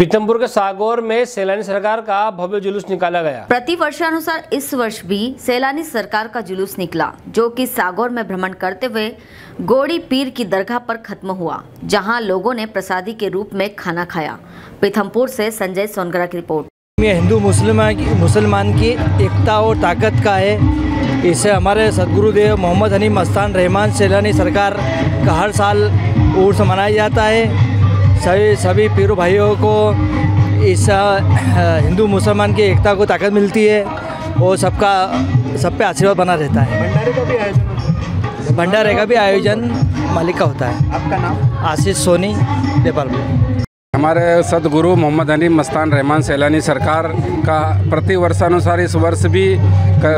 पीतमपुर के सागौर में सैलानी सरकार का भव्य जुलूस निकाला गया। प्रति वर्षानुसार इस वर्ष भी सैलानी सरकार का जुलूस निकला जो कि सागौर में भ्रमण करते हुए गोड़ी पीर की दरगाह पर खत्म हुआ जहाँ लोगों ने प्रसादी के रूप में खाना खाया। पीथमपुर से संजय सोनगरा की रिपोर्ट। ये हिंदू मुसलमान की मुसलमान की एकता और ताकत का है। इसे हमारे सदगुरुदेव मोहम्मद हनी मस्तान रहमान सैलानी सरकार का हर साल उर्स मनाया जाता है। सभी सभी पीरू भाइयों को इस हिंदू मुसलमान की एकता को ताकत मिलती है और सबका सब पे आशीर्वाद बना रहता है। भंडारे का भी आयोजन भंडारे का भी आयोजन मालिक का होता है। आपका नाम? आशीष सोनी नेपाल हमारे सदगुरु मोहम्मद हनी मस्तान रहमान सैलानी सरकार का प्रति वर्षानुसार इस वर्ष भी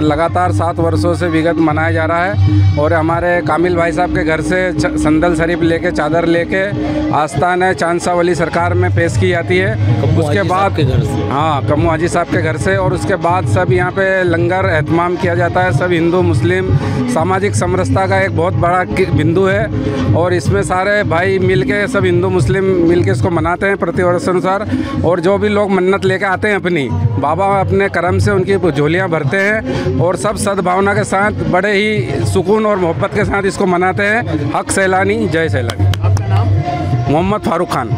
लगातार सात वर्षों से विगत मनाया जा रहा है और हमारे कामिल भाई साहब के घर से संदल शरीफ लेके चादर लेके आस्थान है चांदसा वाली सरकार में पेश की जाती है। उसके बाद के घर से। हाँ कम्मू हाजी साहब के घर से और उसके बाद सब यहाँ पे लंगर एहतमाम किया जाता है। सब हिंदू मुस्लिम सामाजिक समरसता का एक बहुत बड़ा बिंदु है और इसमें सारे भाई मिल के सब हिंदू मुस्लिम मिल के इसको मनाते हैं। प्रति वर्ष अनुसार और जो भी लोग मन्नत लेकर आते हैं अपनी बाबा अपने कर्म से उनकी झोलियाँ भरते हैं और सब सद्भावना के साथ बड़े ही सुकून और मोहब्बत के साथ इसको मनाते हैं। हक सैलानी जय सैलानी। आपका नाम? मोहम्मद फारूक खान।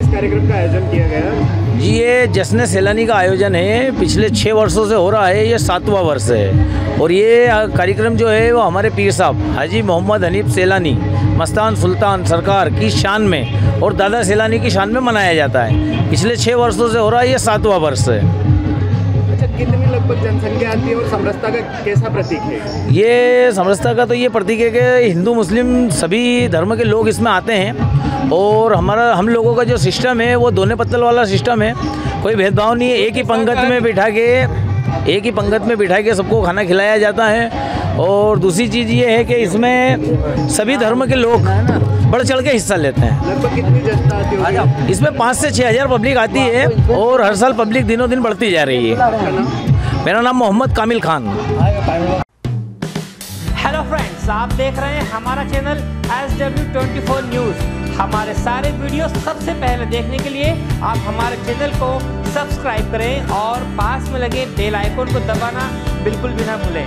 इस कार्यक्रम का आयोजन किया गया। जी, ये जश्न सैलानी का आयोजन है। पिछले छः वर्षों से हो रहा है, ये सातवां वर्ष है। और ये कार्यक्रम जो है, वो हमारे पीर साहब, हाजी मोहम्मद हनीफ सैलानी, मस्तान सुल्तान सरकार की शान में और दादा सैलानी की शान में मनाया जाता है। पिछले छः वर्षों से हो रहा है, ये सातवां वर्ष है। कितनी लगभग जनसंख्या आती है और समरसता का कैसा प्रतीक है? ये समरसता का तो ये प्रतीक है कि हिंदू, मुस्लिम सभी धर्म के लोग इसमें आते हैं और हमारा, हम लोगों का जो सिस्टम है, वो दोने पत्तल वाला सिस्टम है। कोई भेदभाव नहीं है, एक ही पंगत में बिठा के, एक ही पंगत में बिठा के सबको खाना खिलाया जाता है। और दूसरी चीज़ ये है कि इसमें सभी धर्म के लोग बढ़ चढ़ के हिस्सा लेते हैं। लगभग कितनी जनता आती होगी? इसमें पाँच से छः हज़ार पब्लिक आती है और हर साल पब्लिक दिनों दिन बढ़ती जा रही है। मेरा नाम मोहम्मद कामिल खान। हेलो फ्रेंड्स आप देख रहे हैं हमारा channel S W twenty four news हमारे सारे वीडियो सबसे पहले देखने के लिए आप हमारे चैनल को सब्सक्राइब करें और पास में लगे बेल आइकन को दबाना बिल्कुल भी ना भूलें।